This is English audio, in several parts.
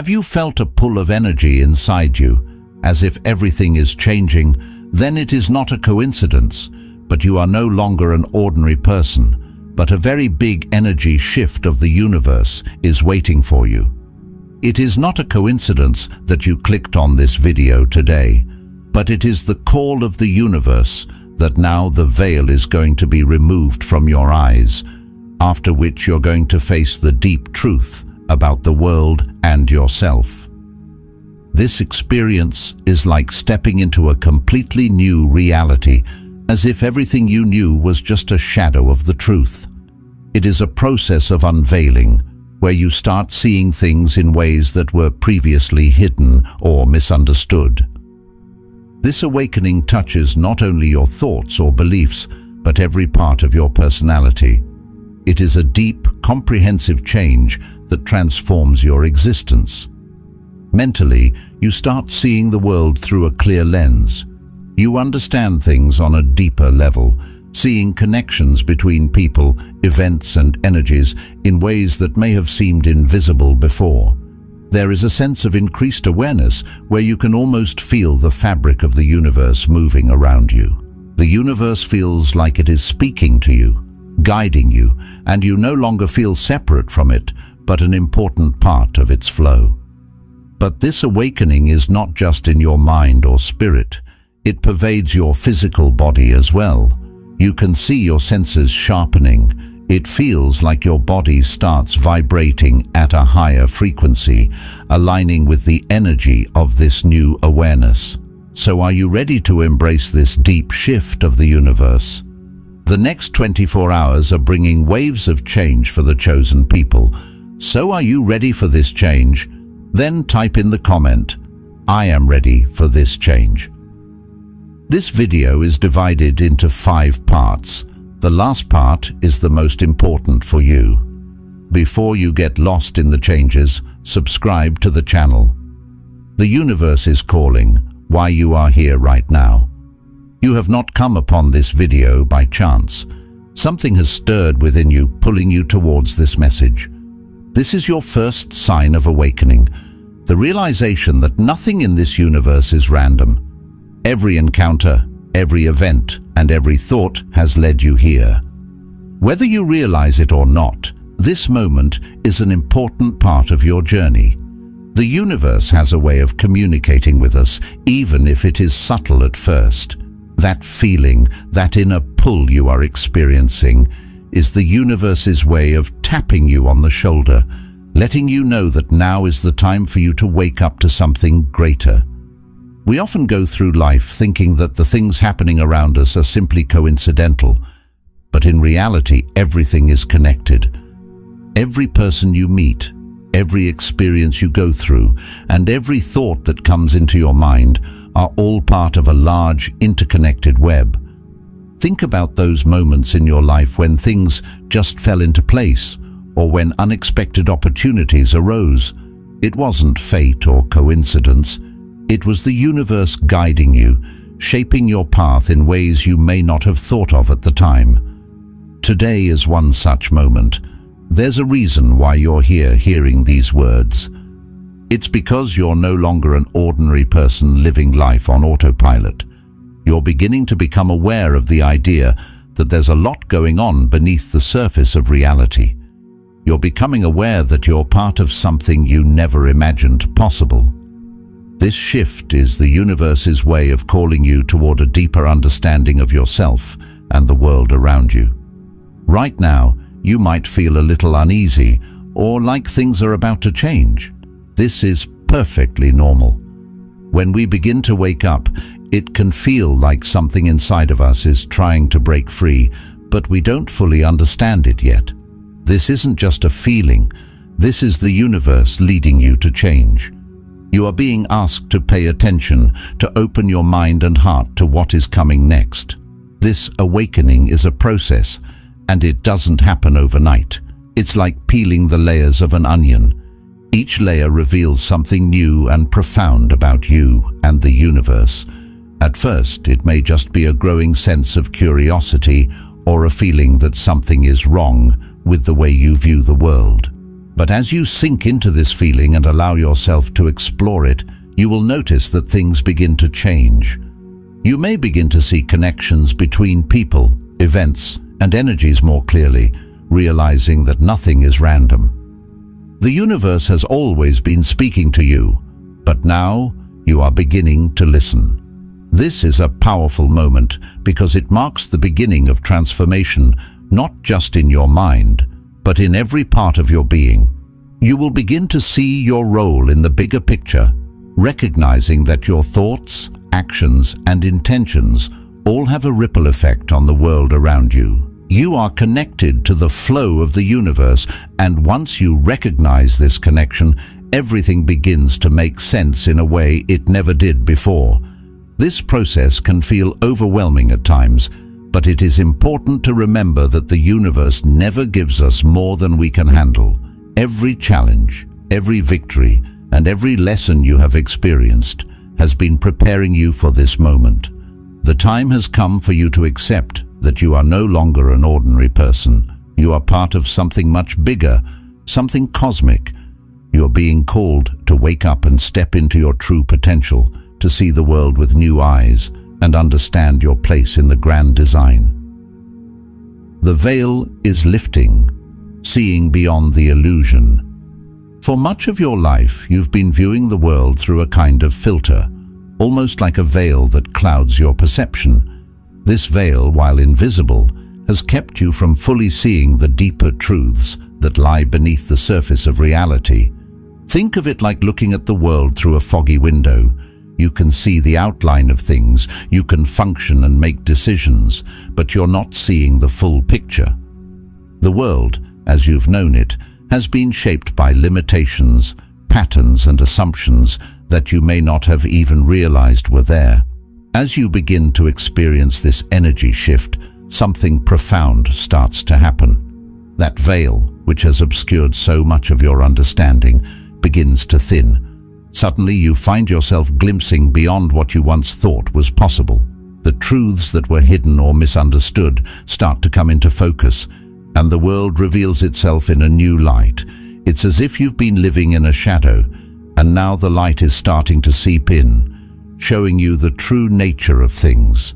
Have you felt a pull of energy inside you, as if everything is changing? Then it is not a coincidence, but you are no longer an ordinary person, but a very big energy shift of the universe is waiting for you. It is not a coincidence that you clicked on this video today, but it is the call of the universe that now the veil is going to be removed from your eyes, after which you're going to face the deep truth about the world and yourself. This experience is like stepping into a completely new reality as if everything you knew was just a shadow of the truth. It is a process of unveiling, where you start seeing things in ways that were previously hidden or misunderstood. This awakening touches not only your thoughts or beliefs, but every part of your personality. It is a deep, comprehensive change that transforms your existence. Mentally, you start seeing the world through a clear lens, you understand things on a deeper level, seeing connections between people, events and energies in ways that may have seemed invisible before. There is a sense of increased awareness where you can almost feel the fabric of the universe moving around you. The universe feels like it is speaking to you, guiding you, and you no longer feel separate from it, but an important part of its flow. But this awakening is not just in your mind or spirit. It pervades your physical body as well. You can see your senses sharpening. It feels like your body starts vibrating at a higher frequency, aligning with the energy of this new awareness. So are you ready to embrace this deep shift of the universe? The next 24 hours are bringing waves of change for the chosen people. So are you ready for this change? Then type in the comment, I am ready for this change. This video is divided into five parts. The last part is the most important for you. Before you get lost in the changes, subscribe to the channel. The universe is calling why you are here right now. You have not come upon this video by chance. Something has stirred within you, pulling you towards this message. This is your first sign of awakening, the realization that nothing in this universe is random. Every encounter, every event, and every thought has led you here. Whether you realize it or not, this moment is an important part of your journey. The universe has a way of communicating with us, even if it is subtle at first. That feeling, that inner pull you are experiencing, is the universe's way of tapping you on the shoulder, letting you know that now is the time for you to wake up to something greater. We often go through life thinking that the things happening around us are simply coincidental, but in reality everything is connected. Every person you meet, every experience you go through, and every thought that comes into your mind are all part of a large interconnected web. Think about those moments in your life when things just fell into place or when unexpected opportunities arose. It wasn't fate or coincidence. It was the universe guiding you, shaping your path in ways you may not have thought of at the time. Today is one such moment. There's a reason why you're here hearing these words. It's because you're no longer an ordinary person living life on autopilot. You're beginning to become aware of the idea that there's a lot going on beneath the surface of reality. You're becoming aware that you're part of something you never imagined possible. This shift is the universe's way of calling you toward a deeper understanding of yourself and the world around you. Right now, you might feel a little uneasy or like things are about to change. This is perfectly normal. When we begin to wake up, it can feel like something inside of us is trying to break free, but we don't fully understand it yet. This isn't just a feeling, this is the universe leading you to change. You are being asked to pay attention, to open your mind and heart to what is coming next. This awakening is a process, and it doesn't happen overnight. It's like peeling the layers of an onion. Each layer reveals something new and profound about you and the universe. At first, it may just be a growing sense of curiosity or a feeling that something is wrong with the way you view the world. But as you sink into this feeling and allow yourself to explore it, you will notice that things begin to change. You may begin to see connections between people, events, and energies more clearly, realizing that nothing is random. The universe has always been speaking to you, but now you are beginning to listen. This is a powerful moment because it marks the beginning of transformation, not just in your mind, but in every part of your being. You will begin to see your role in the bigger picture, recognizing that your thoughts, actions, and intentions all have a ripple effect on the world around you. You are connected to the flow of the universe, and once you recognize this connection, everything begins to make sense in a way it never did before. This process can feel overwhelming at times, but it is important to remember that the universe never gives us more than we can handle. Every challenge, every victory, and every lesson you have experienced has been preparing you for this moment. The time has come for you to accept that you are no longer an ordinary person. You are part of something much bigger, something cosmic. You are being called to wake up and step into your true potential, to see the world with new eyes and understand your place in the grand design. The veil is lifting, seeing beyond the illusion. For much of your life, you've been viewing the world through a kind of filter, almost like a veil that clouds your perception. This veil, while invisible, has kept you from fully seeing the deeper truths that lie beneath the surface of reality. Think of it like looking at the world through a foggy window. You can see the outline of things, you can function and make decisions, but you're not seeing the full picture. The world, as you've known it, has been shaped by limitations, patterns and assumptions that you may not have even realized were there. As you begin to experience this energy shift, something profound starts to happen. That veil, which has obscured so much of your understanding, begins to thin. Suddenly you find yourself glimpsing beyond what you once thought was possible. The truths that were hidden or misunderstood start to come into focus, and the world reveals itself in a new light. It's as if you've been living in a shadow, and now the light is starting to seep in, showing you the true nature of things.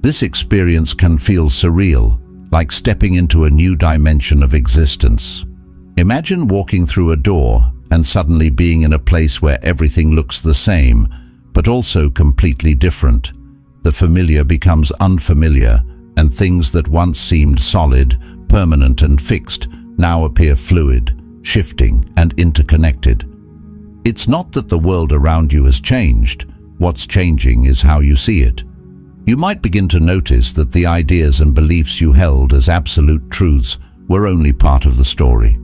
This experience can feel surreal, like stepping into a new dimension of existence. Imagine walking through a door and suddenly being in a place where everything looks the same, but also completely different. The familiar becomes unfamiliar, and things that once seemed solid, permanent and fixed now appear fluid, shifting and interconnected. It's not that the world around you has changed, What's changing is how you see it. You might begin to notice that the ideas and beliefs you held as absolute truths were only part of the story.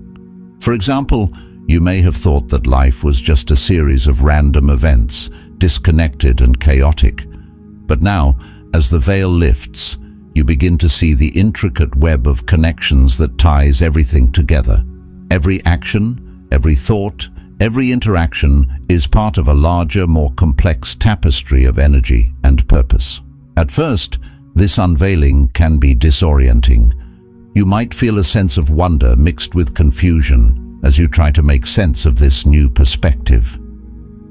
For example, you may have thought that life was just a series of random events, disconnected and chaotic. But now, as the veil lifts, you begin to see the intricate web of connections that ties everything together. Every action, every thought, Every interaction is part of a larger, more complex tapestry of energy and purpose. At first, this unveiling can be disorienting. You might feel a sense of wonder mixed with confusion as you try to make sense of this new perspective.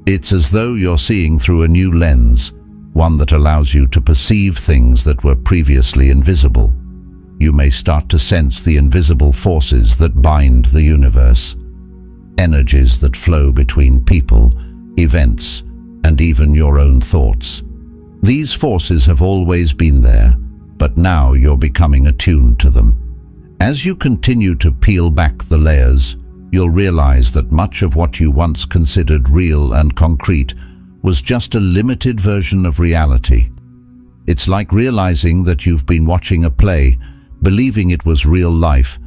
It's as though you're seeing through a new lens, one that allows you to perceive things that were previously invisible. You may start to sense the invisible forces that bind the universe, energies that flow between people, events, and even your own thoughts. These forces have always been there, but now you're becoming attuned to them. As you continue to peel back the layers, you'll realize that much of what you once considered real and concrete was just a limited version of reality. It's like realizing that you've been watching a play, believing it was real life,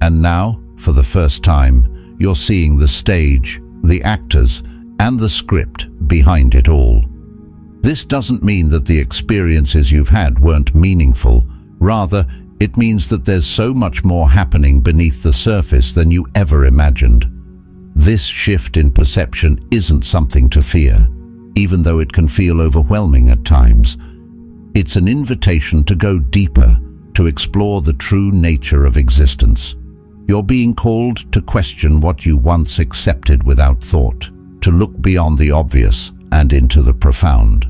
and now, for the first time, you're seeing the stage, the actors, and the script behind it all. This doesn't mean that the experiences you've had weren't meaningful. Rather, it means that there's so much more happening beneath the surface than you ever imagined. This shift in perception isn't something to fear, even though it can feel overwhelming at times. It's an invitation to go deeper, to explore the true nature of existence. You're being called to question what you once accepted without thought, to look beyond the obvious and into the profound.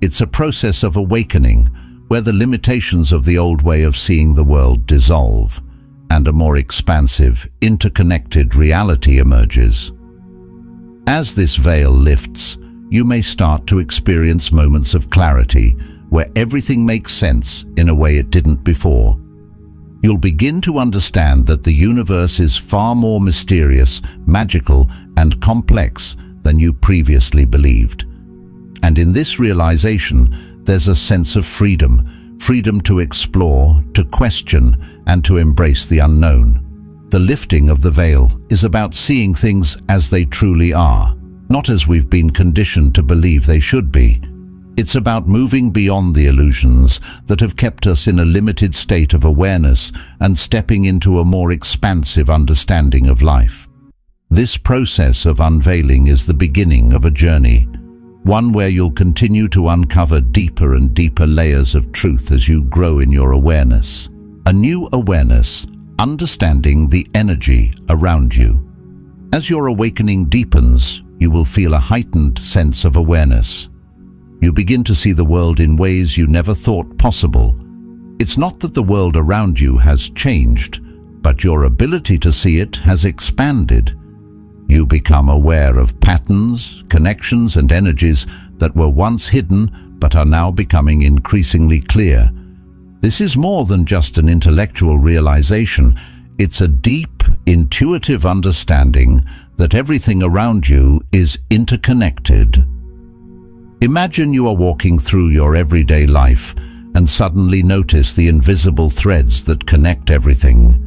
It's a process of awakening where the limitations of the old way of seeing the world dissolve and a more expansive, interconnected reality emerges. As this veil lifts, you may start to experience moments of clarity where everything makes sense in a way it didn't before. You'll begin to understand that the universe is far more mysterious, magical, and complex than you previously believed. And in this realization, there's a sense of freedom, freedom to explore, to question, and to embrace the unknown. The lifting of the veil is about seeing things as they truly are, not as we've been conditioned to believe they should be. It's about moving beyond the illusions that have kept us in a limited state of awareness and stepping into a more expansive understanding of life. This process of unveiling is the beginning of a journey, one where you'll continue to uncover deeper and deeper layers of truth as you grow in your awareness. A new awareness, understanding the energy around you. As your awakening deepens, you will feel a heightened sense of awareness. You begin to see the world in ways you never thought possible. It's not that the world around you has changed, but your ability to see it has expanded. You become aware of patterns, connections and energies that were once hidden but are now becoming increasingly clear. This is more than just an intellectual realization. It's a deep, intuitive understanding that everything around you is interconnected. Imagine you are walking through your everyday life and suddenly notice the invisible threads that connect everything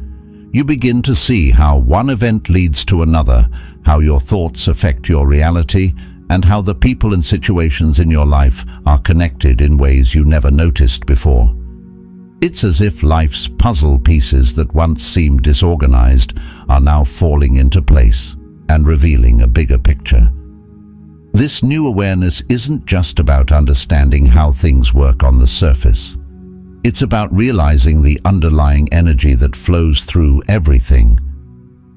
you begin to see how one event leads to another, how your thoughts affect your reality, and how the people and situations in your life are connected in ways you never noticed before. It's as if life's puzzle pieces that once seemed disorganized are now falling into place and revealing a bigger picture. This new awareness isn't just about understanding how things work on the surface. It's about realizing the underlying energy that flows through everything.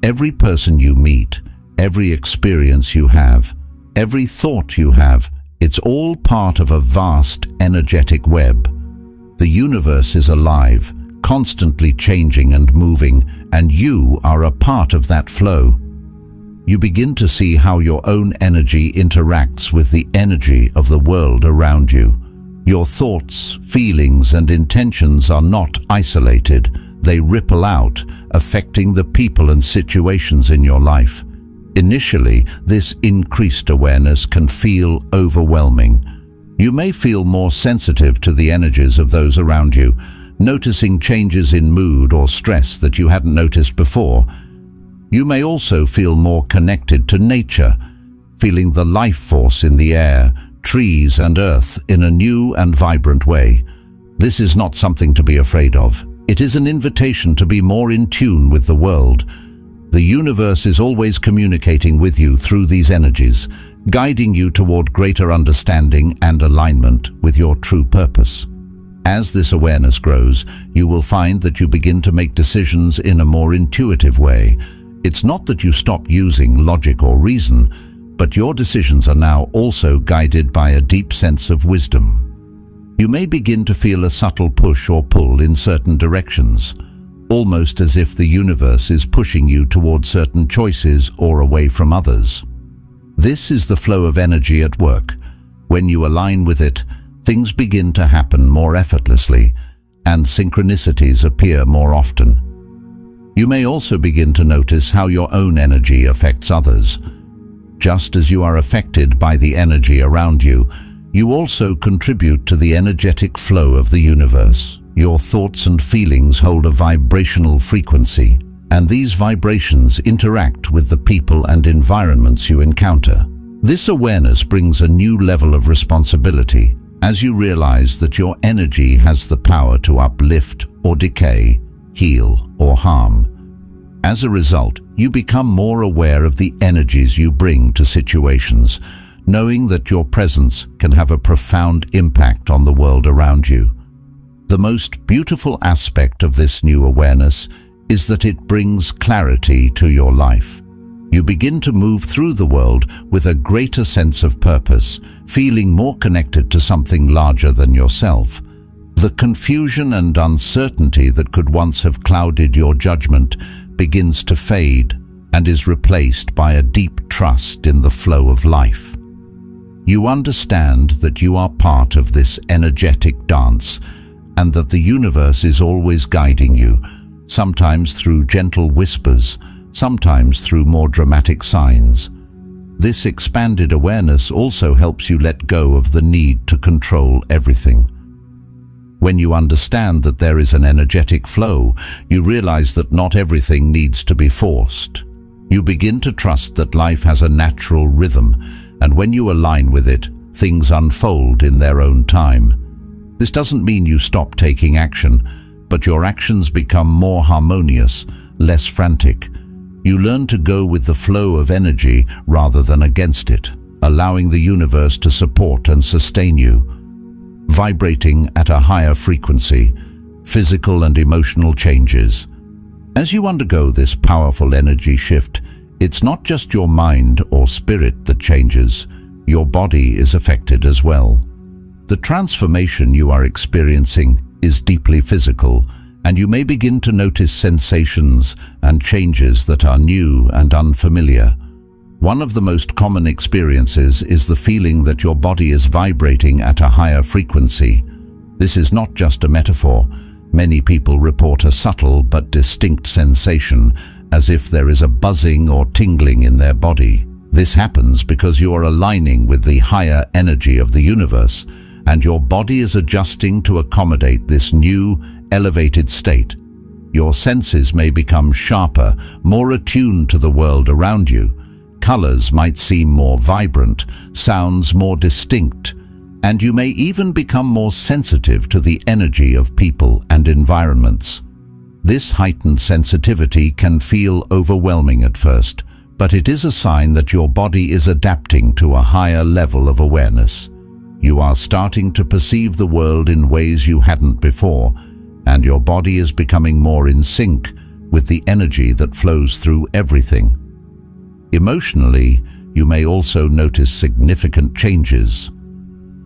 Every person you meet, every experience you have, every thought you have, it's all part of a vast energetic web. The universe is alive, constantly changing and moving, and you are a part of that flow. You begin to see how your own energy interacts with the energy of the world around you. Your thoughts, feelings and intentions are not isolated. They ripple out, affecting the people and situations in your life. Initially, this increased awareness can feel overwhelming. You may feel more sensitive to the energies of those around you, noticing changes in mood or stress that you hadn't noticed before. You may also feel more connected to nature, feeling the life force in the air, trees and earth in a new and vibrant way. This is not something to be afraid of. It is an invitation to be more in tune with the world. The universe is always communicating with you through these energies, guiding you toward greater understanding and alignment with your true purpose. As this awareness grows, you will find that you begin to make decisions in a more intuitive way. It's not that you stop using logic or reason, but your decisions are now also guided by a deep sense of wisdom. You may begin to feel a subtle push or pull in certain directions, almost as if the universe is pushing you toward certain choices or away from others. This is the flow of energy at work. When you align with it, things begin to happen more effortlessly and synchronicities appear more often. You may also begin to notice how your own energy affects others, just as you are affected by the energy around you, you also contribute to the energetic flow of the universe. Your thoughts and feelings hold a vibrational frequency, and these vibrations interact with the people and environments you encounter. This awareness brings a new level of responsibility as you realize that your energy has the power to uplift or decay, heal or harm. As a result, you become more aware of the energies you bring to situations, knowing that your presence can have a profound impact on the world around you. The most beautiful aspect of this new awareness is that it brings clarity to your life. You begin to move through the world with a greater sense of purpose, feeling more connected to something larger than yourself. The confusion and uncertainty that could once have clouded your judgment begins to fade and is replaced by a deep trust in the flow of life. You understand that you are part of this energetic dance and that the universe is always guiding you, sometimes through gentle whispers, sometimes through more dramatic signs. This expanded awareness also helps you let go of the need to control everything. When you understand that there is an energetic flow, you realize that not everything needs to be forced. You begin to trust that life has a natural rhythm, and when you align with it, things unfold in their own time. This doesn't mean you stop taking action, but your actions become more harmonious, less frantic, you learn to go with the flow of energy rather than against it, allowing the universe to support and sustain you. Vibrating at a higher frequency, physical and emotional changes. As you undergo this powerful energy shift, it's not just your mind or spirit that changes, your body is affected as well. The transformation you are experiencing is deeply physical, and you may begin to notice sensations and changes that are new and unfamiliar. One of the most common experiences is the feeling that your body is vibrating at a higher frequency. This is not just a metaphor. Many people report a subtle but distinct sensation, as if there is a buzzing or tingling in their body. This happens because you are aligning with the higher energy of the universe, and your body is adjusting to accommodate this new, elevated state. Your senses may become sharper, more attuned to the world around you. Colors might seem more vibrant, sounds more distinct, and you may even become more sensitive to the energy of people and environments. This heightened sensitivity can feel overwhelming at first, but it is a sign that your body is adapting to a higher level of awareness. You are starting to perceive the world in ways you hadn't before, and your body is becoming more in sync with the energy that flows through everything. Emotionally, you may also notice significant changes.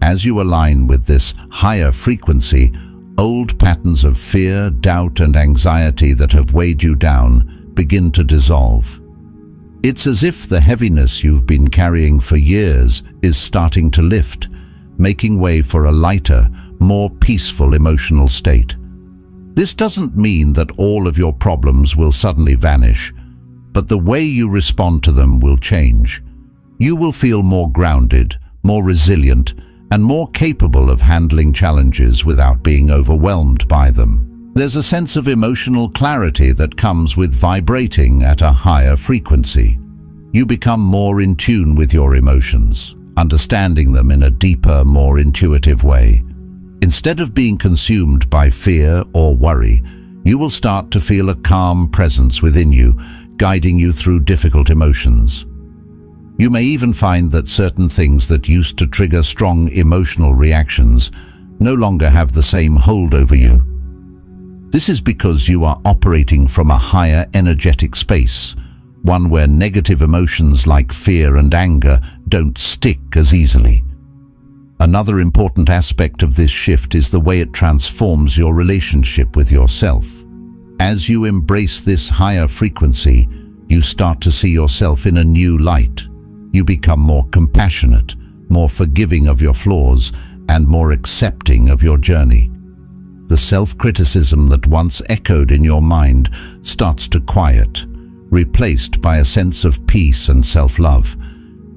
As you align with this higher frequency, old patterns of fear, doubt and anxiety that have weighed you down begin to dissolve. It's as if the heaviness you've been carrying for years is starting to lift, making way for a lighter, more peaceful emotional state. This doesn't mean that all of your problems will suddenly vanish, but the way you respond to them will change. You will feel more grounded, more resilient, and more capable of handling challenges without being overwhelmed by them. There's a sense of emotional clarity that comes with vibrating at a higher frequency. You become more in tune with your emotions, understanding them in a deeper, more intuitive way. Instead of being consumed by fear or worry, you will start to feel a calm presence within you, guiding you through difficult emotions. You may even find that certain things that used to trigger strong emotional reactions no longer have the same hold over you. This is because you are operating from a higher energetic space, one where negative emotions like fear and anger don't stick as easily. Another important aspect of this shift is the way it transforms your relationship with yourself. As you embrace this higher frequency, you start to see yourself in a new light. You become more compassionate, more forgiving of your flaws, and more accepting of your journey. The self-criticism that once echoed in your mind starts to quiet, replaced by a sense of peace and self-love.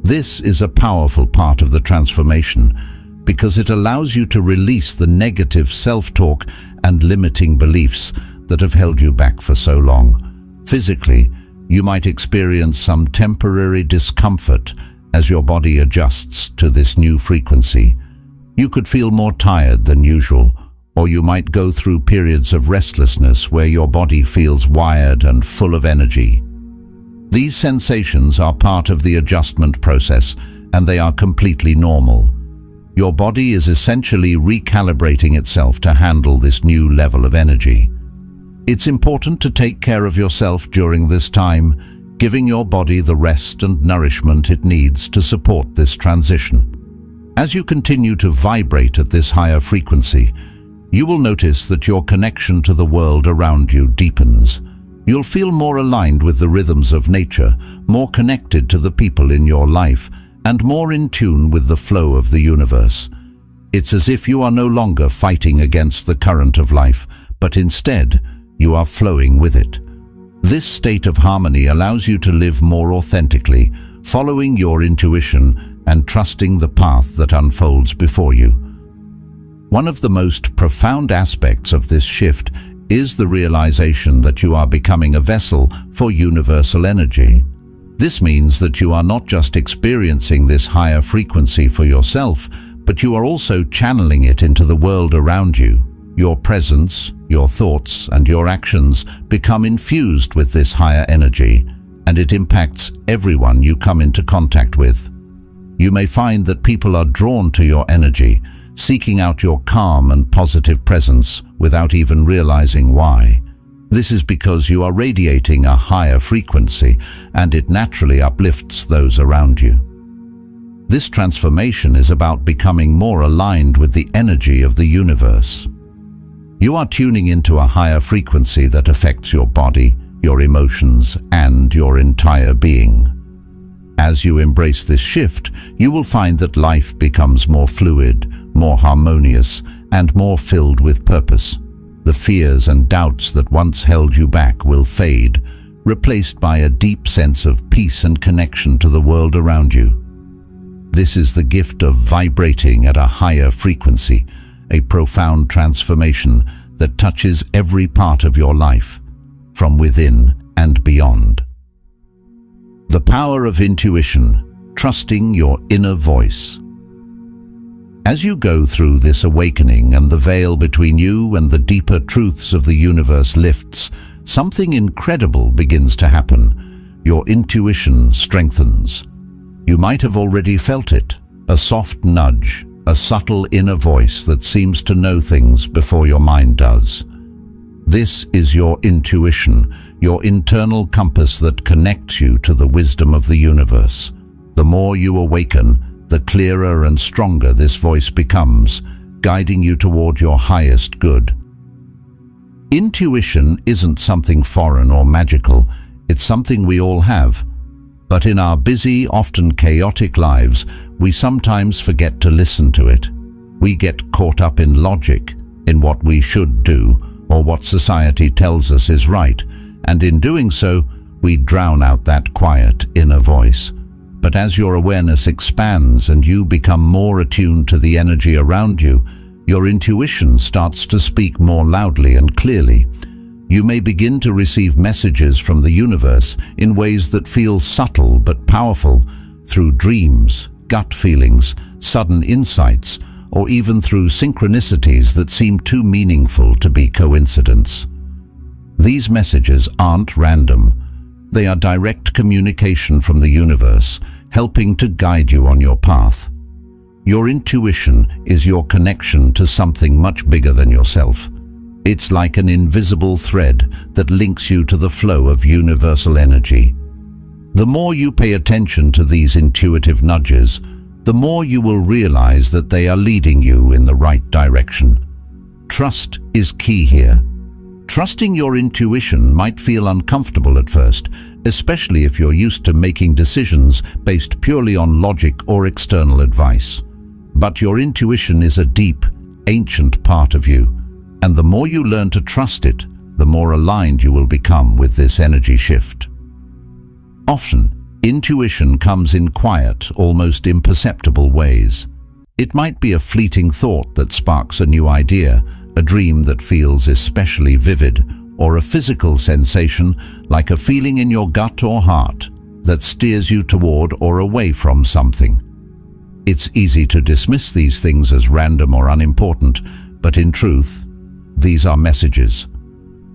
This is a powerful part of the transformation because it allows you to release the negative self-talk and limiting beliefs that have held you back for so long. Physically, you might experience some temporary discomfort as your body adjusts to this new frequency. You could feel more tired than usual, or you might go through periods of restlessness where your body feels wired and full of energy. These sensations are part of the adjustment process and they are completely normal. Your body is essentially recalibrating itself to handle this new level of energy. It's important to take care of yourself during this time, giving your body the rest and nourishment it needs to support this transition. As you continue to vibrate at this higher frequency, you will notice that your connection to the world around you deepens. You'll feel more aligned with the rhythms of nature, more connected to the people in your life, and more in tune with the flow of the universe. It's as if you are no longer fighting against the current of life, but instead, you are flowing with it. This state of harmony allows you to live more authentically, following your intuition and trusting the path that unfolds before you. One of the most profound aspects of this shift is the realization that you are becoming a vessel for universal energy. This means that you are not just experiencing this higher frequency for yourself, but you are also channeling it into the world around you. Your presence, your thoughts and your actions become infused with this higher energy, and it impacts everyone you come into contact with. You may find that people are drawn to your energy, seeking out your calm and positive presence without even realizing why. This is because you are radiating a higher frequency and it naturally uplifts those around you. This transformation is about becoming more aligned with the energy of the universe. You are tuning into a higher frequency that affects your body, your emotions, and your entire being. As you embrace this shift, you will find that life becomes more fluid, more harmonious, and more filled with purpose. The fears and doubts that once held you back will fade, replaced by a deep sense of peace and connection to the world around you. This is the gift of vibrating at a higher frequency, a profound transformation that touches every part of your life, from within and beyond. The power of intuition, trusting your inner voice. As you go through this awakening and the veil between you and the deeper truths of the universe lifts, something incredible begins to happen. Your intuition strengthens. You might have already felt it, a soft nudge, a subtle inner voice that seems to know things before your mind does. This is your intuition, your internal compass that connects you to the wisdom of the universe. The more you awaken, the clearer and stronger this voice becomes, guiding you toward your highest good. Intuition isn't something foreign or magical, it's something we all have. But in our busy, often chaotic lives, we sometimes forget to listen to it. We get caught up in logic, in what we should do, or what society tells us is right, and in doing so, we drown out that quiet inner voice. But as your awareness expands and you become more attuned to the energy around you, your intuition starts to speak more loudly and clearly, you may begin to receive messages from the universe in ways that feel subtle but powerful through dreams, gut feelings, sudden insights, or even through synchronicities that seem too meaningful to be coincidence. These messages aren't random. They are direct communication from the universe, helping to guide you on your path. Your intuition is your connection to something much bigger than yourself. It's like an invisible thread that links you to the flow of universal energy. The more you pay attention to these intuitive nudges, the more you will realize that they are leading you in the right direction. Trust is key here. Trusting your intuition might feel uncomfortable at first, especially if you're used to making decisions based purely on logic or external advice. But your intuition is a deep, ancient part of you, and the more you learn to trust it, the more aligned you will become with this energy shift. Often, intuition comes in quiet, almost imperceptible ways. It might be a fleeting thought that sparks a new idea, a dream that feels especially vivid, or a physical sensation like a feeling in your gut or heart that steers you toward or away from something. It's easy to dismiss these things as random or unimportant, but in truth, these are messages.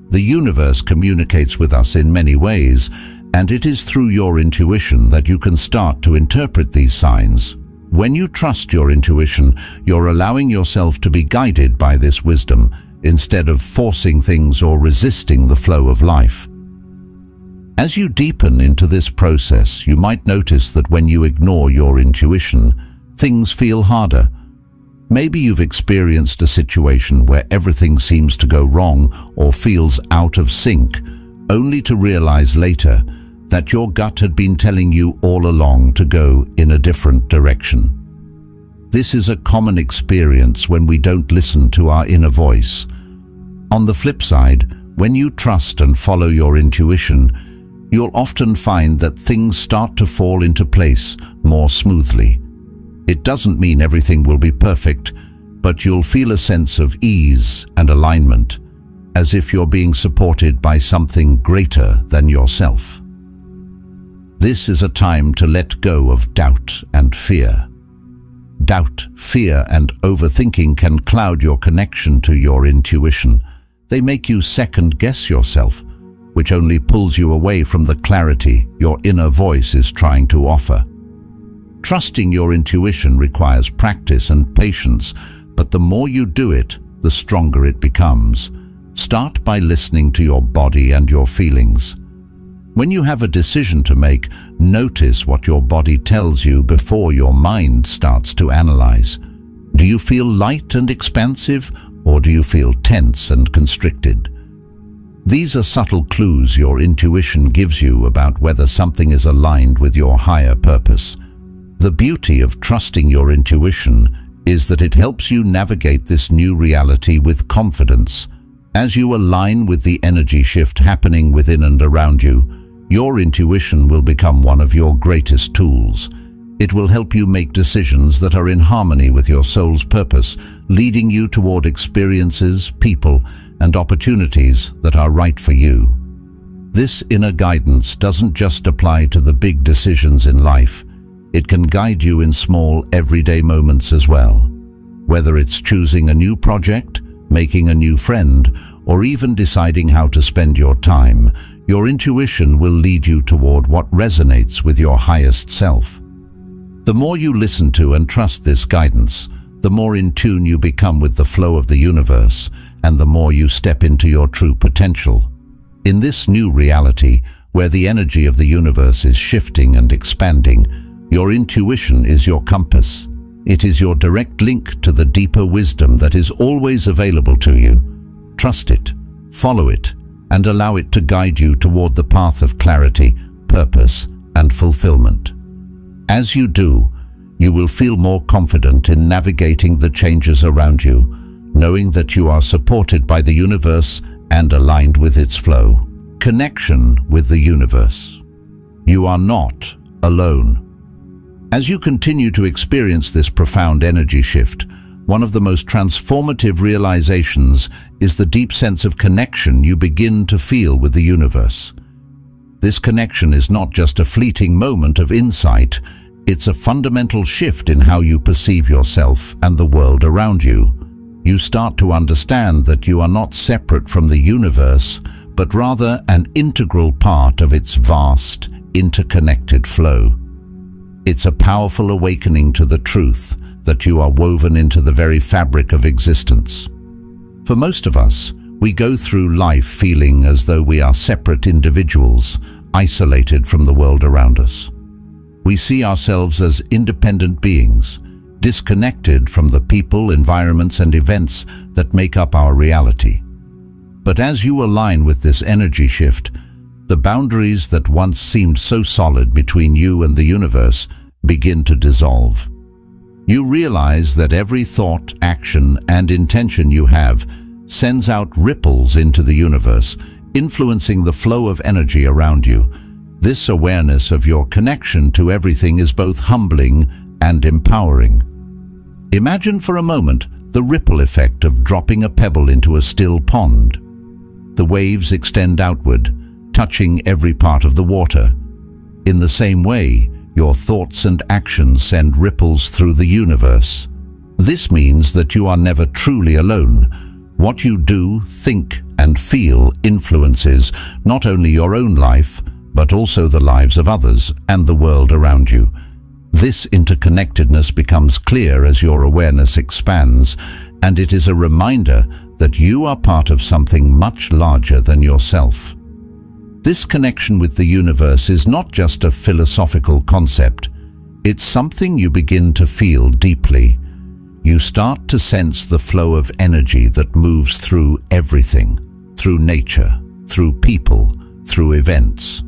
The universe communicates with us in many ways, and it is through your intuition that you can start to interpret these signs. When you trust your intuition, you're allowing yourself to be guided by this wisdom, instead of forcing things or resisting the flow of life. As you deepen into this process, you might notice that when you ignore your intuition, things feel harder. Maybe you've experienced a situation where everything seems to go wrong or feels out of sync, only to realize later that your gut had been telling you all along to go in a different direction. This is a common experience when we don't listen to our inner voice. On the flip side, when you trust and follow your intuition, you'll often find that things start to fall into place more smoothly. It doesn't mean everything will be perfect, but you'll feel a sense of ease and alignment, as if you're being supported by something greater than yourself. This is a time to let go of doubt and fear. Doubt, fear and overthinking can cloud your connection to your intuition. They make you second-guess yourself, which only pulls you away from the clarity your inner voice is trying to offer. Trusting your intuition requires practice and patience, but the more you do it, the stronger it becomes. Start by listening to your body and your feelings. When you have a decision to make, notice what your body tells you before your mind starts to analyze. Do you feel light and expansive, or do you feel tense and constricted? These are subtle clues your intuition gives you about whether something is aligned with your higher purpose. The beauty of trusting your intuition is that it helps you navigate this new reality with confidence. As you align with the energy shift happening within and around you, your intuition will become one of your greatest tools. It will help you make decisions that are in harmony with your soul's purpose, leading you toward experiences, people, and opportunities that are right for you. This inner guidance doesn't just apply to the big decisions in life. It can guide you in small, everyday moments as well. Whether it's choosing a new project, making a new friend, or even deciding how to spend your time, your intuition will lead you toward what resonates with your highest self. The more you listen to and trust this guidance, the more in tune you become with the flow of the universe and the more you step into your true potential. In this new reality, where the energy of the universe is shifting and expanding, your intuition is your compass. It is your direct link to the deeper wisdom that is always available to you. Trust it, follow it, and allow it to guide you toward the path of clarity, purpose, and fulfillment. As you do, you will feel more confident in navigating the changes around you, knowing that you are supported by the universe and aligned with its flow. Connection with the universe. You are not alone. As you continue to experience this profound energy shift, one of the most transformative realizations is the deep sense of connection you begin to feel with the universe. This connection is not just a fleeting moment of insight, it's a fundamental shift in how you perceive yourself and the world around you you start to understand that you are not separate from the universe, but rather an integral part of its vast, interconnected flow. It's a powerful awakening to the truth that you are woven into the very fabric of existence. For most of us, we go through life feeling as though we are separate individuals, isolated from the world around us. We see ourselves as independent beings, disconnected from the people, environments and events that make up our reality. But as you align with this energy shift, the boundaries that once seemed so solid between you and the universe begin to dissolve. You realize that every thought, action and intention you have sends out ripples into the universe, influencing the flow of energy around you. This awareness of your connection to everything is both humbling and empowering. Imagine for a moment the ripple effect of dropping a pebble into a still pond. The waves extend outward, touching every part of the water. In the same way, your thoughts and actions send ripples through the universe. This means that you are never truly alone. What you do, think and feel influences not only your own life, but also the lives of others and the world around you. This interconnectedness becomes clear as your awareness expands, and it is a reminder that you are part of something much larger than yourself. This connection with the universe is not just a philosophical concept. It's something you begin to feel deeply. You start to sense the flow of energy that moves through everything, through nature, through people, through events.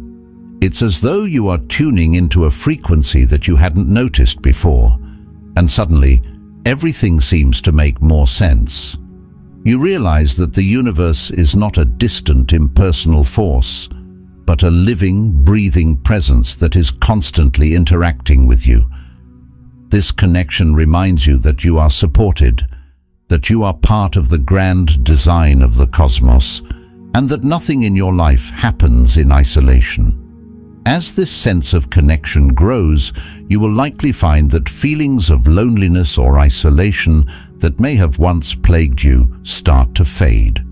It's as though you are tuning into a frequency that you hadn't noticed before, and suddenly everything seems to make more sense. You realize that the universe is not a distant, impersonal force, but a living, breathing presence that is constantly interacting with you. This connection reminds you that you are supported, that you are part of the grand design of the cosmos, and that nothing in your life happens in isolation. As this sense of connection grows, you will likely find that feelings of loneliness or isolation that may have once plagued you start to fade.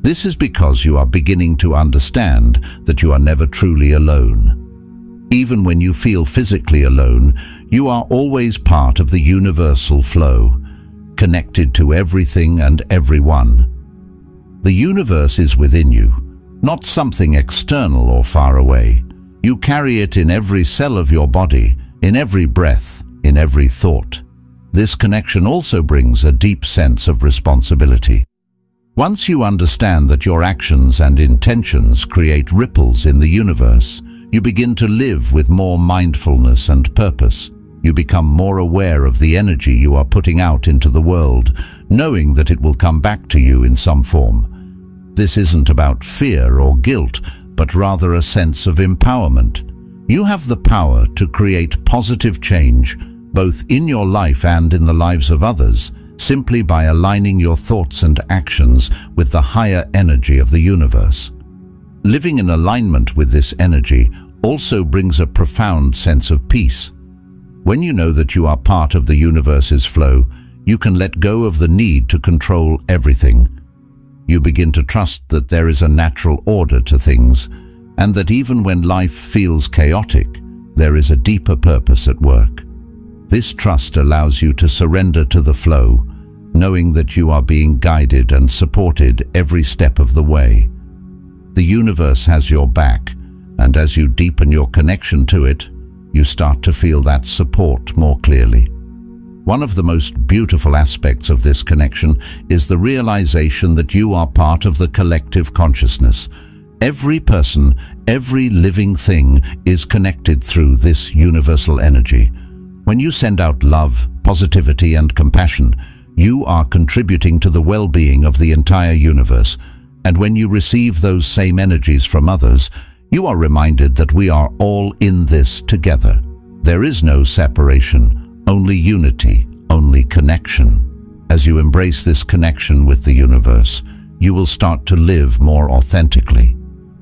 This is because you are beginning to understand that you are never truly alone. Even when you feel physically alone, you are always part of the universal flow, connected to everything and everyone. The universe is within you, not something external or far away. You carry it in every cell of your body, in every breath, in every thought. This connection also brings a deep sense of responsibility. Once you understand that your actions and intentions create ripples in the universe, you begin to live with more mindfulness and purpose. You become more aware of the energy you are putting out into the world, knowing that it will come back to you in some form. This isn't about fear or guilt, but rather a sense of empowerment. You have the power to create positive change, both in your life and in the lives of others, simply by aligning your thoughts and actions with the higher energy of the universe. Living in alignment with this energy also brings a profound sense of peace. When you know that you are part of the universe's flow, you can let go of the need to control everything you begin to trust that there is a natural order to things and that even when life feels chaotic, there is a deeper purpose at work. This trust allows you to surrender to the flow, knowing that you are being guided and supported every step of the way. The universe has your back, and as you deepen your connection to it, you start to feel that support more clearly. One of the most beautiful aspects of this connection is the realization that you are part of the collective consciousness. Every person, every living thing is connected through this universal energy. When you send out love, positivity and compassion, you are contributing to the well-being of the entire universe. And when you receive those same energies from others, you are reminded that we are all in this together. There is no separation, only unity, only connection. As you embrace this connection with the universe, you will start to live more authentically.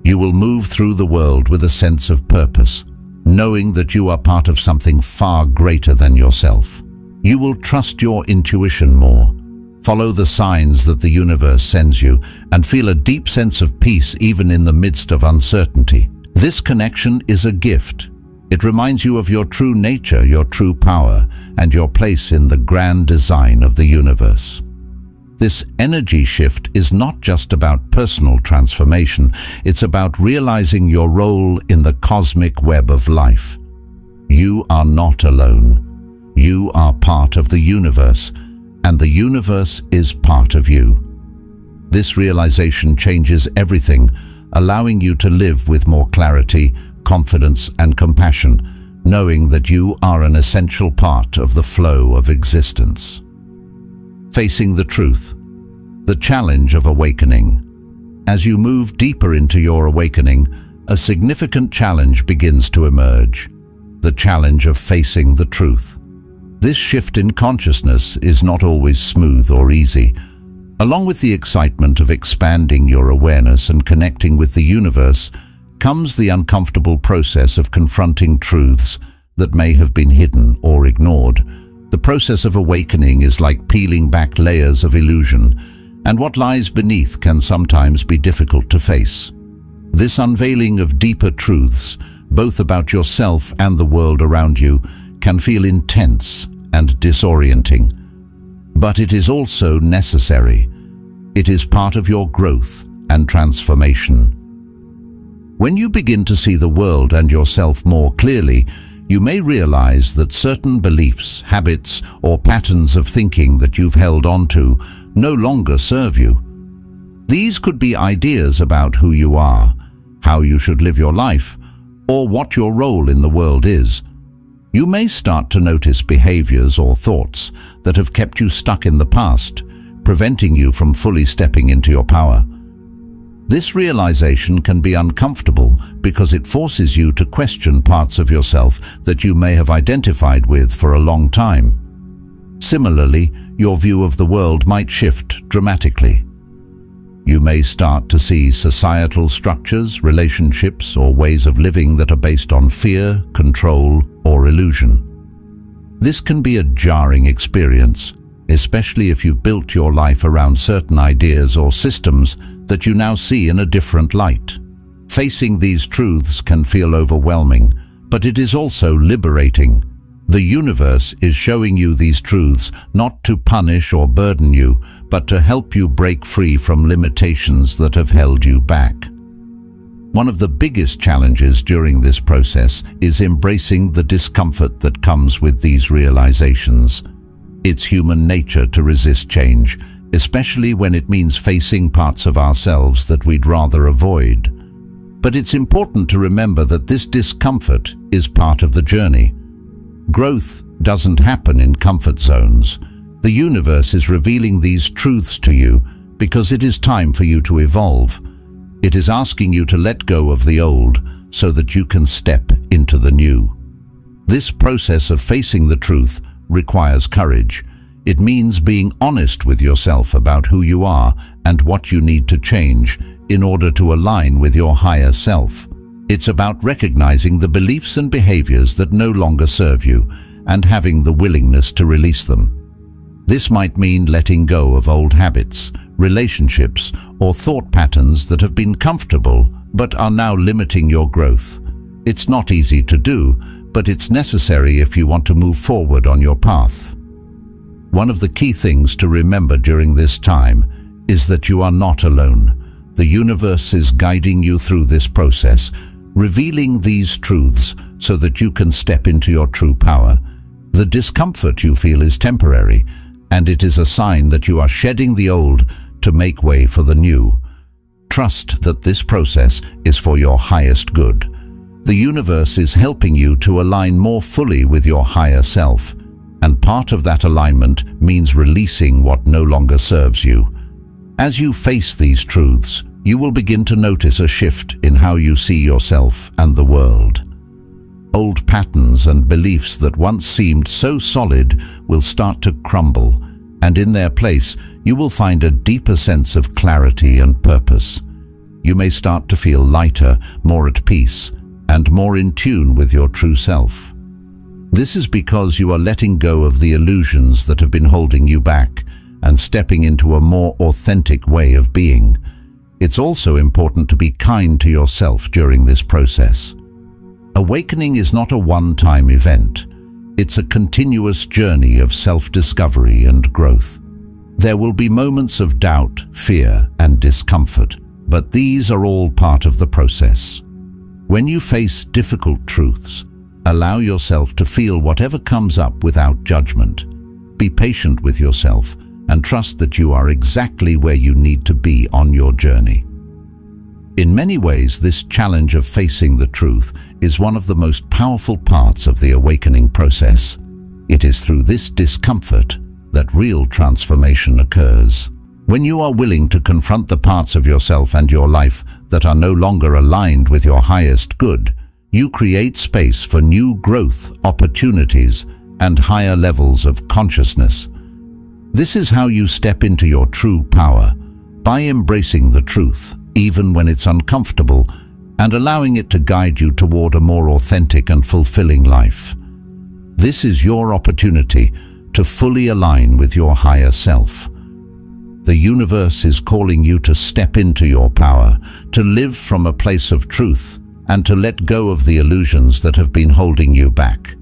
You will move through the world with a sense of purpose, knowing that you are part of something far greater than yourself. You will trust your intuition more, follow the signs that the universe sends you, and feel a deep sense of peace even in the midst of uncertainty. This connection is a gift, it reminds you of your true nature, your true power, and your place in the grand design of the universe. This energy shift is not just about personal transformation, it's about realizing your role in the cosmic web of life. You are not alone. You are part of the universe, and the universe is part of you. This realization changes everything, allowing you to live with more clarity, confidence and compassion, knowing that you are an essential part of the flow of existence. Facing the truth, the challenge of awakening. As you move deeper into your awakening, a significant challenge begins to emerge, the challenge of facing the truth. This shift in consciousness is not always smooth or easy. Along with the excitement of expanding your awareness and connecting with the universe, comes the uncomfortable process of confronting truths that may have been hidden or ignored. The process of awakening is like peeling back layers of illusion, and what lies beneath can sometimes be difficult to face. This unveiling of deeper truths, both about yourself and the world around you, can feel intense and disorienting. But it is also necessary. It is part of your growth and transformation. When you begin to see the world and yourself more clearly, you may realize that certain beliefs, habits, or patterns of thinking that you've held onto no longer serve you. These could be ideas about who you are, how you should live your life, or what your role in the world is. You may start to notice behaviors or thoughts that have kept you stuck in the past, preventing you from fully stepping into your power. This realization can be uncomfortable because it forces you to question parts of yourself that you may have identified with for a long time. Similarly, your view of the world might shift dramatically. You may start to see societal structures, relationships, or ways of living that are based on fear, control, or illusion. This can be a jarring experience, especially if you've built your life around certain ideas or systems that you now see in a different light. Facing these truths can feel overwhelming, but it is also liberating. The universe is showing you these truths not to punish or burden you, but to help you break free from limitations that have held you back. One of the biggest challenges during this process is embracing the discomfort that comes with these realizations. It's human nature to resist change, especially when it means facing parts of ourselves that we'd rather avoid. But it's important to remember that this discomfort is part of the journey. Growth doesn't happen in comfort zones. The universe is revealing these truths to you because it is time for you to evolve. It is asking you to let go of the old so that you can step into the new. This process of facing the truth requires courage, it means being honest with yourself about who you are and what you need to change in order to align with your higher self. It's about recognizing the beliefs and behaviors that no longer serve you and having the willingness to release them. This might mean letting go of old habits, relationships, or thought patterns that have been comfortable but are now limiting your growth. It's not easy to do, but it's necessary if you want to move forward on your path. One of the key things to remember during this time is that you are not alone. The universe is guiding you through this process, revealing these truths so that you can step into your true power. The discomfort you feel is temporary, and it is a sign that you are shedding the old to make way for the new. Trust that this process is for your highest good. The universe is helping you to align more fully with your higher self and part of that alignment means releasing what no longer serves you. As you face these truths, you will begin to notice a shift in how you see yourself and the world. Old patterns and beliefs that once seemed so solid will start to crumble, and in their place you will find a deeper sense of clarity and purpose. You may start to feel lighter, more at peace, and more in tune with your true self. This is because you are letting go of the illusions that have been holding you back and stepping into a more authentic way of being. It's also important to be kind to yourself during this process. Awakening is not a one-time event. It's a continuous journey of self-discovery and growth. There will be moments of doubt, fear, and discomfort, but these are all part of the process. When you face difficult truths, Allow yourself to feel whatever comes up without judgment. Be patient with yourself and trust that you are exactly where you need to be on your journey. In many ways, this challenge of facing the truth is one of the most powerful parts of the awakening process. It is through this discomfort that real transformation occurs. When you are willing to confront the parts of yourself and your life that are no longer aligned with your highest good, you create space for new growth, opportunities, and higher levels of consciousness. This is how you step into your true power, by embracing the truth, even when it's uncomfortable, and allowing it to guide you toward a more authentic and fulfilling life. This is your opportunity to fully align with your higher self. The universe is calling you to step into your power, to live from a place of truth, and to let go of the illusions that have been holding you back.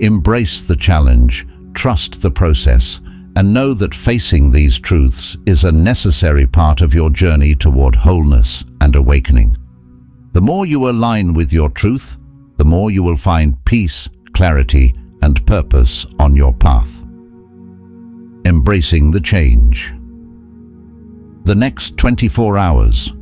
Embrace the challenge, trust the process, and know that facing these truths is a necessary part of your journey toward wholeness and awakening. The more you align with your truth, the more you will find peace, clarity, and purpose on your path. Embracing the change. The next 24 hours.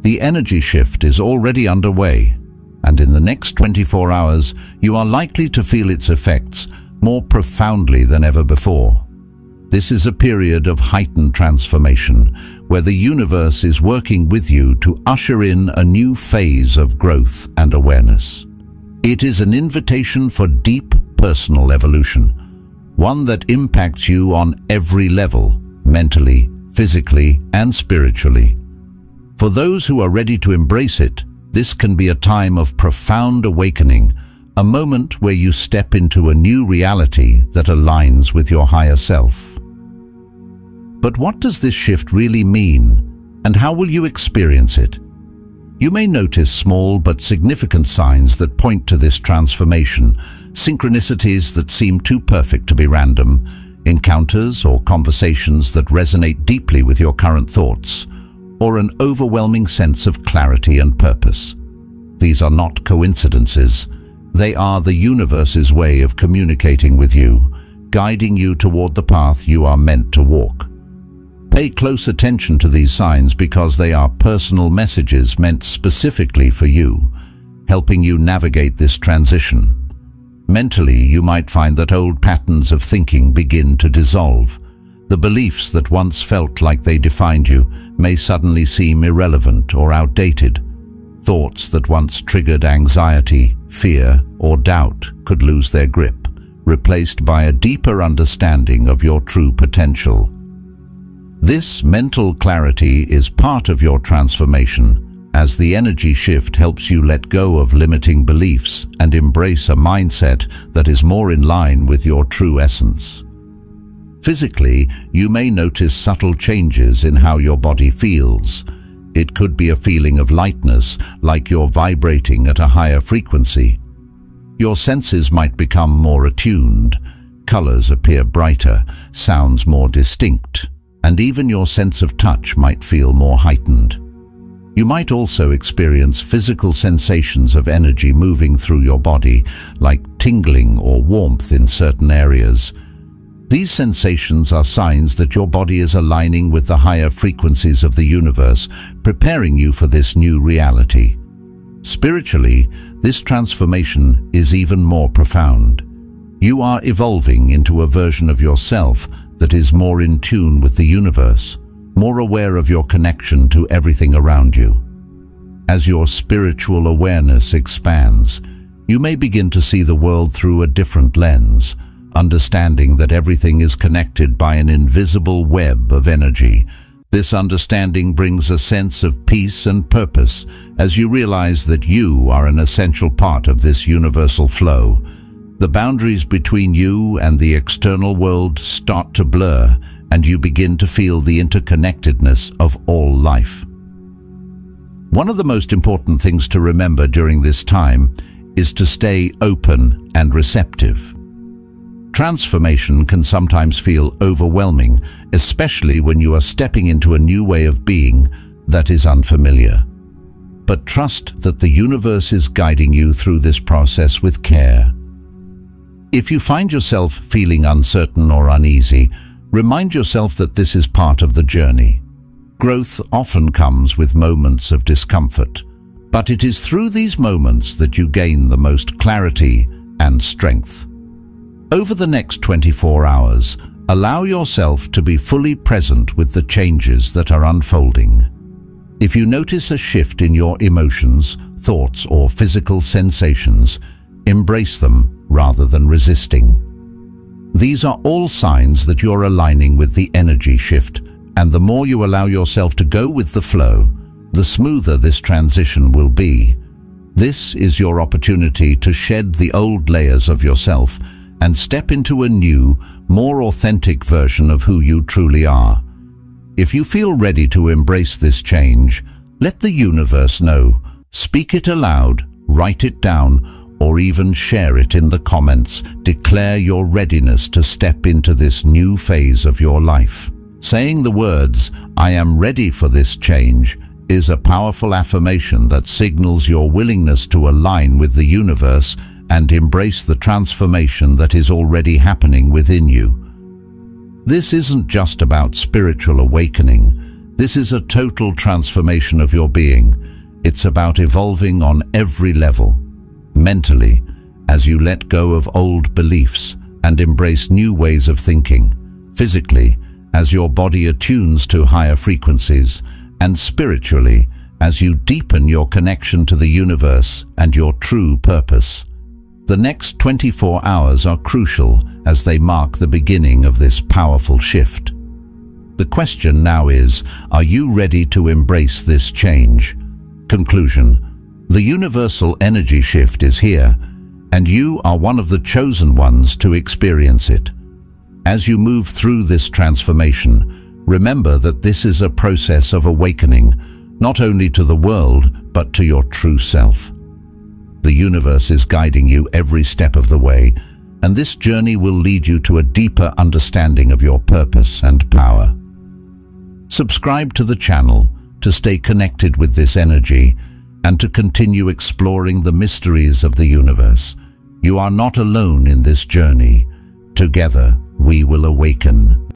The energy shift is already underway, and in the next 24 hours you are likely to feel its effects more profoundly than ever before. This is a period of heightened transformation, where the universe is working with you to usher in a new phase of growth and awareness. It is an invitation for deep personal evolution, one that impacts you on every level, mentally, physically, and spiritually. For those who are ready to embrace it, this can be a time of profound awakening, a moment where you step into a new reality that aligns with your higher self. But what does this shift really mean, and how will you experience it? You may notice small but significant signs that point to this transformation, synchronicities that seem too perfect to be random, encounters or conversations that resonate deeply with your current thoughts, or an overwhelming sense of clarity and purpose. These are not coincidences. They are the universe's way of communicating with you, guiding you toward the path you are meant to walk. Pay close attention to these signs because they are personal messages meant specifically for you, helping you navigate this transition. Mentally, you might find that old patterns of thinking begin to dissolve. The beliefs that once felt like they defined you may suddenly seem irrelevant or outdated. Thoughts that once triggered anxiety, fear, or doubt could lose their grip, replaced by a deeper understanding of your true potential. This mental clarity is part of your transformation as the energy shift helps you let go of limiting beliefs and embrace a mindset that is more in line with your true essence. Physically, you may notice subtle changes in how your body feels. It could be a feeling of lightness, like you're vibrating at a higher frequency. Your senses might become more attuned, colors appear brighter, sounds more distinct, and even your sense of touch might feel more heightened. You might also experience physical sensations of energy moving through your body, like tingling or warmth in certain areas. These sensations are signs that your body is aligning with the higher frequencies of the universe, preparing you for this new reality. Spiritually, this transformation is even more profound. You are evolving into a version of yourself that is more in tune with the universe, more aware of your connection to everything around you. As your spiritual awareness expands, you may begin to see the world through a different lens, understanding that everything is connected by an invisible web of energy. This understanding brings a sense of peace and purpose as you realize that you are an essential part of this universal flow, the boundaries between you and the external world start to blur and you begin to feel the interconnectedness of all life. One of the most important things to remember during this time is to stay open and receptive. Transformation can sometimes feel overwhelming, especially when you are stepping into a new way of being that is unfamiliar. But trust that the universe is guiding you through this process with care. If you find yourself feeling uncertain or uneasy, remind yourself that this is part of the journey. Growth often comes with moments of discomfort, but it is through these moments that you gain the most clarity and strength. Over the next 24 hours, allow yourself to be fully present with the changes that are unfolding. If you notice a shift in your emotions, thoughts or physical sensations, embrace them rather than resisting. These are all signs that you're aligning with the energy shift, and the more you allow yourself to go with the flow, the smoother this transition will be. This is your opportunity to shed the old layers of yourself and step into a new, more authentic version of who you truly are. If you feel ready to embrace this change, let the universe know. Speak it aloud, write it down, or even share it in the comments. Declare your readiness to step into this new phase of your life. Saying the words, I am ready for this change, is a powerful affirmation that signals your willingness to align with the universe and embrace the transformation that is already happening within you. This isn't just about spiritual awakening. This is a total transformation of your being. It's about evolving on every level. Mentally, as you let go of old beliefs and embrace new ways of thinking. Physically, as your body attunes to higher frequencies. And spiritually, as you deepen your connection to the universe and your true purpose. The next 24 hours are crucial as they mark the beginning of this powerful shift. The question now is, are you ready to embrace this change? Conclusion. The universal energy shift is here, and you are one of the chosen ones to experience it. As you move through this transformation, remember that this is a process of awakening, not only to the world, but to your true self. The universe is guiding you every step of the way, and this journey will lead you to a deeper understanding of your purpose and power. Subscribe to the channel to stay connected with this energy and to continue exploring the mysteries of the universe. You are not alone in this journey. Together, we will awaken.